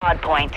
Odd point.